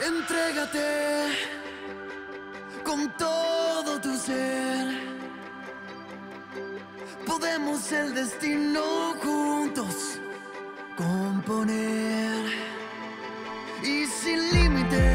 Entrégate con todo tu ser. Podemos el destino juntos componer y sin límites.